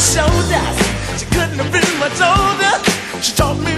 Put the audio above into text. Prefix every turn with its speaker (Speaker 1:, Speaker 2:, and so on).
Speaker 1: shoulders. She couldn't have been much older. She taught me.